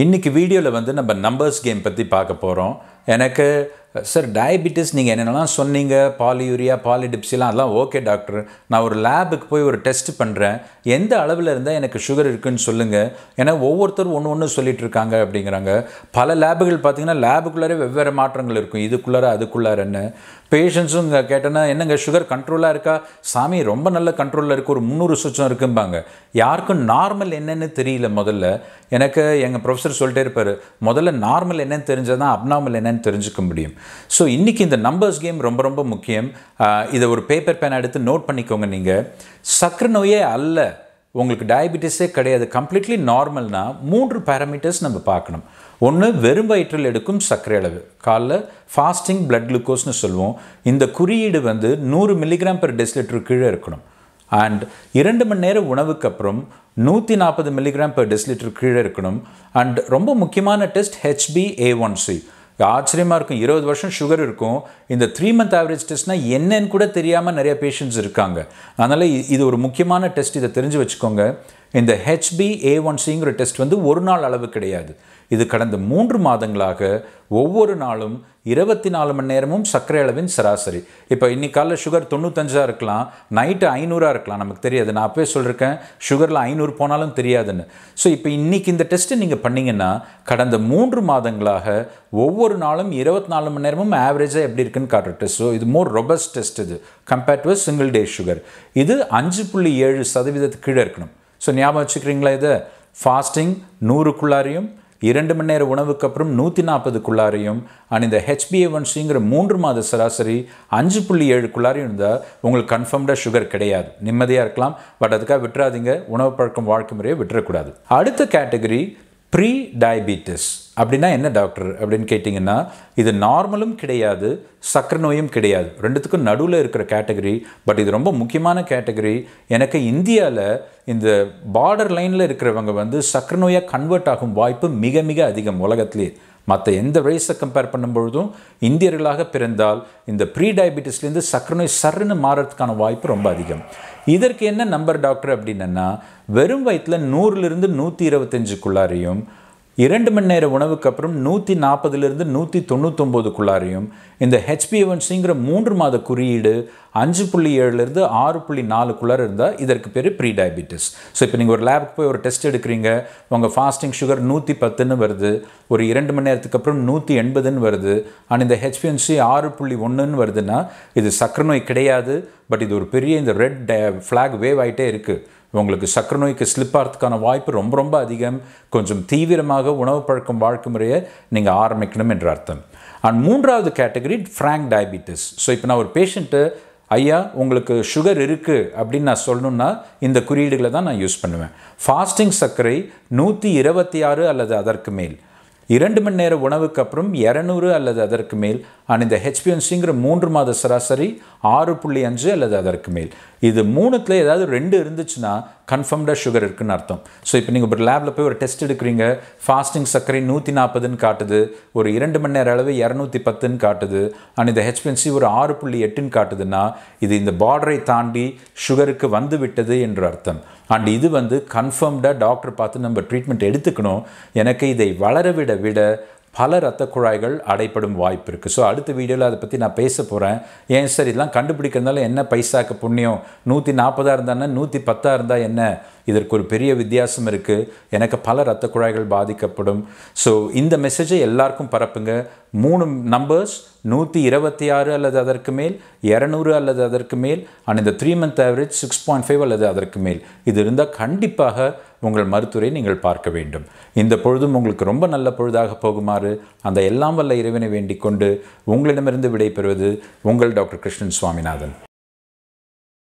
இன்றைக்கி வீடியோவில் வந்து நம்ம நம்பர்ஸ் கேம் பற்றி பார்க்க போகிறோம் எனக்கு சார் டயபிட்டிஸ் நீங்கள் என்னென்னலாம் சொன்னீங்க? பாலியூரியா பாலிடிப்ஸிலாம் அதெல்லாம் ஓகே டாக்டர் நான் ஒரு லேபுக்கு போய் ஒரு டெஸ்ட் பண்ணுறேன் எந்த அளவில் இருந்தால் எனக்கு சுகர் இருக்குன்னு சொல்லுங்கள் ஏன்னா ஒவ்வொருத்தரும் ஒன்று ஒன்று சொல்லிட்டு இருக்காங்க அப்படிங்கிறாங்க. பல லேபுகள் பார்த்தீங்கன்னா லேபுக்குள்ளாரே வெவ்வேறு மாற்றங்கள் இருக்கும். இதுக்குள்ளார அதுக்குள்ளாரன்னு பேஷண்ட்ஸும் இங்கே கேட்டேன்னா என்னங்க சுகர் கண்ட்ரோலாக இருக்கா? சாமி ரொம்ப நல்ல கண்ட்ரோலில் இருக்குது ஒரு முந்நூறு சுச்சம் இருக்கும்பாங்க. யாருக்கும் நார்மல் என்னன்னு தெரியல முதல்ல. எனக்கு எங்கள் ப்ரொஃபஸர் சொல்லிட்டே இருப்பார். முதல்ல நார்மல் என்னன்னு தெரிஞ்சால் தான் அப்நார்மல் என்னன்னு தெரிஞ்சுக்க முடியும். ஸோ இன்றைக்கி இந்த நம்பர்ஸ் கேம் ரொம்ப ரொம்ப முக்கியம். இதை ஒரு பேப்பர் பேன் எடுத்து நோட் பண்ணிக்கோங்க நீங்கள் சக்கரை நோயே அல்ல. உங்களுக்கு டயபிட்டிஸே கிடையாது. கம்ப்ளீட்லி நார்மல்னா மூன்று பேராமீட்டர்ஸ் நம்ம பார்க்கணும். ஒன்று வெறும் வயிற்றில் எடுக்கும் சர்க்கரை அளவு. காலைல ஃபாஸ்டிங் பிளட் குளுக்கோஸ்னு சொல்லுவோம். இந்த குறியீடு வந்து நூறு மில்லிகிராம் பெர் டெசிலிட்டர் கீழே இருக்கணும். அண்ட் இரண்டு மணி நேரம் உணவுக்கு அப்புறம் நூற்றி நாற்பது மில்லிகிராம் பெர் டெசிலிட்டர் கீழே இருக்கணும். அண்ட் ரொம்ப முக்கியமான test H B A one C ஆச்சரியமாக இருக்கும். இருபது வருஷம் சுகர் இருக்கும். இந்த த்ரீ மந்த் ஆவரேஜ் டெஸ்ட்னால் என்னன்னு கூட தெரியாமல் நிறைய பேஷண்ட்ஸ் இருக்காங்க. அதனால் இது ஒரு முக்கியமான டெஸ்ட் இதை தெரிஞ்சு வச்சுக்கோங்க. இந்த ஹெச்பி ஏ ஒன் சிங்கிற டெஸ்ட் வந்து ஒரு நாள் அளவு கிடையாது. இது கடந்த மூன்று மாதங்களாக ஒவ்வொரு நாளும் இருபத்தி நாலு மணி நேரமும் சர்க்கரை அளவின் சராசரி. இப்போ இன்னைக்கு காலைல சுகர் தொண்ணூத்தஞ்சாக இருக்கலாம் நைட்டு ஐநூறாக இருக்கலாம் நமக்கு தெரியாது. நான் அப்பவே சொல்லியிருக்கேன் சுகரில் ஐநூறு போனாலும் தெரியாதுன்னு. ஸோ இப்போ இன்றைக்கி இந்த டெஸ்ட்டு நீங்கள் பண்ணிங்கன்னா கடந்த மூன்று மாதங்களாக ஒவ்வொரு நாளும் இருபத்தி நாலு மணி நேரமும் ஆவரேஜாக எப்படி இருக்குன்னு காட்டுற டெஸ்ட் ஸோ இது மோர் ரொபஸ்ட் டெஸ்ட் இது compared to single day sugar இது அஞ்சு புள்ளி ஏழு சதவீதத்துக்கு கீழே இருக்கணும். ஸோ ஞாபகம் வச்சுக்கிறீங்களா இதை? ஃபாஸ்டிங் நூறுக்குள்ளாரையும் இரண்டு மணி நேர உணவுக்கு அப்புறம் நூற்றி நாற்பதுக்குள்ளாரையும் அண்ட் இந்த ஹெச்பிஏ ஹெச்பிஏவன்சிங்கிற மூன்று மாத சராசரி அஞ்சு புள்ளி ஏழுக்குள்ளாரையும் இருந்தால் உங்களுக்கு கன்ஃபார்ம்டாக சுகர் கிடையாது. நிம்மதியாக இருக்கலாம். பட் அதுக்காக விட்டுறாதீங்க. உணவு பழக்கம் வாழ்க்கை முறையை விட்டுறக்கூடாது. அடுத்த கேட்டகரி ப்ரீ டயபிட்டிஸ் அப்படின்னா என்ன டாக்டர்? அப்படின்னு கேட்டிங்கன்னா இது நார்மலும் கிடையாது சக்கரை நோயும் கிடையாது. ரெண்டுத்துக்கும் நடுவில் இருக்கிற கேட்டகரி பட் இது ரொம்ப முக்கியமான கேட்டகரி. எனக்கு இந்தியாவில் இந்த பார்டர் லைனில் இருக்கிறவங்க வந்து சக்கரை நோயாக கன்வெர்ட் ஆகும் வாய்ப்பு மிக மிக அதிகம் உலகத்துலேயே மற்ற எந்த ரேஸை கம்பேர் பண்ணும்பொழுதும் இந்தியர்களாக பிறந்தால் இந்த ப்ரீ டயபிட்டிஸ்லேருந்து சக்கரை நோய் சர்ன்னு மாறதுக்கான வாய்ப்பு ரொம்ப அதிகம். இதற்கு என்ன நம்பர் டாக்டர் அப்படின்னா வெறும் வயிற்றில் நூறுலேருந்து நூற்றி இருபத்தஞ்சுக்குள்ளாரையும் இரண்டு மணி நேர உணவுக்கு அப்புறம் நூற்றி நாற்பதுலேருந்து நூற்றி தொண்ணூத்தொம்போதுக்குள்ளாரையும் இந்த ஹெச்பிஎவன்சிங்கிற மூன்று மாத குறியீடு அஞ்சு புள்ளி ஏழுலேருந்து ஆறு புள்ளி நாலுக்குள்ளார இருந்தால் இதற்கு பேர் ப்ரீ டயபிட்டிஸ் ஸோ இப்போ நீங்கள் ஒரு லேபுக்கு போய் ஒரு டெஸ்ட் எடுக்கிறீங்க உங்கள் ஃபாஸ்டிங் சுகர் நூற்றி பத்துன்னு வருது ஒரு இரண்டு மணி நேரத்துக்கு அப்புறம் நூற்றி எண்பதுன்னு வருது அண்ட் இந்த ஹெச்பிஎன்சி ஆறு புள்ளி ஒன்றுன்னு வருதுன்னா இது சக்கரை நோய் கிடையாது பட் இது ஒரு பெரிய இந்த ரெட் ஃப்ளாக் eh, வேவ் ஆகிட்டே இருக்குது உங்களுக்கு சக்கர நோய்க்கு ஸ்லிப் ஆகிறதுக்கான வாய்ப்பு ரொம்ப ரொம்ப அதிகம். கொஞ்சம் தீவிரமாக உணவு பழக்கம் வாழ்க்கை முறையை நீங்கள் ஆரம்பிக்கணும் என்ற அர்த்தம். அண்ட் மூன்றாவது கேட்டகரி ஃப்ராங்க் டயபிட்டிஸ் ஸோ இப்போ நான் ஒரு பேஷண்ட்டு ஐயா உங்களுக்கு சுகர் இருக்குது அப்படின்னு நான் சொல்லணும்னா இந்த குறியீடுகளை தான் நான் யூஸ் பண்ணுவேன். ஃபாஸ்டிங் சர்க்கரை நூற்றி இருபத்தி ஆறு அல்லது அதற்கு மேல். இரண்டு மணி நேர உணவுக்கு அப்புறம் இரநூறு அல்லது அதற்கு மேல். அண்ட் இந்த ஹெச்பிஎன்சிங்கிற மூன்று மாத சராசரி ஆறு புள்ளி அஞ்சு அல்லது அதற்கு மேல். இது மூணுத்தில் ஏதாவது ரெண்டு இருந்துச்சுன்னா கன்ஃபர்ம்டாக சுகர் இருக்குன்னு அர்த்தம். ஸோ இப்போ நீங்கள் ஒரு லேபில் போய் ஒரு டெஸ்ட் எடுக்கிறீங்க. ஃபாஸ்டிங் சர்க்கரை நூற்றி நாற்பதுன்னு காட்டுது. ஒரு இரண்டு மணி நேர அளவு இரநூத்தி பத்துன்னு காட்டுது. அண்ட் இந்த ஹெச்பிஎன்சி ஒரு ஆறு புள்ளி எட்டுன்னு காட்டுதுன்னா இது இந்த பார்டரை தாண்டி சுகருக்கு வந்து விட்டது என்று அர்த்தம். அண்ட் இது வந்து கன்ஃபர்ம்டாக டாக்டர் பார்த்து நம்ம ட்ரீட்மெண்ட் எடுத்துக்கணும். எனக்கு இதை வளர விட விட பல இரத்த குழாய்கள் அடைப்படும் வாய்ப்பு இருக்குது ஸோ அடுத்த வீடியோவில் அதை பற்றி நான் பேச போகிறேன் ஏன் சார் இதெல்லாம் கண்டுபிடிக்கிறதுனால என்ன பைசாக்கு புண்ணியம்? நூற்றி நாற்பதாக இருந்தானே நூற்றி பத்தாக இருந்தால் என்ன? இதற்கு ஒரு பெரிய வித்தியாசம் இருக்குது எனக்கு பல ரத்த குழாய்கள் பாதிக்கப்படும். ஸோ இந்த மெசேஜை எல்லாருக்கும் பரப்புங்க. மூணு நம்பர்ஸ் நூற்றி இருபத்தி ஆறு அல்லது அதற்கு மேல் இரநூறு அல்லது அதற்கு மேல் அண்ட் இந்த three month average six point five அல்லது அதற்கு மேல். இது இருந்தால் கண்டிப்பாக உங்கள் மருத்துவரை நீங்கள் பார்க்க வேண்டும். இந்த பொழுதும் உங்களுக்கு ரொம்ப நல்ல பொழுதாக போகுமாறு அந்த எல்லாம் வல்ல இறைவனை வேண்டிக் கொண்டு உங்களிடமிருந்து விடைபெறுவது உங்கள் டாக்டர் கிருஷ்ணன் சுவாமிநாதன்.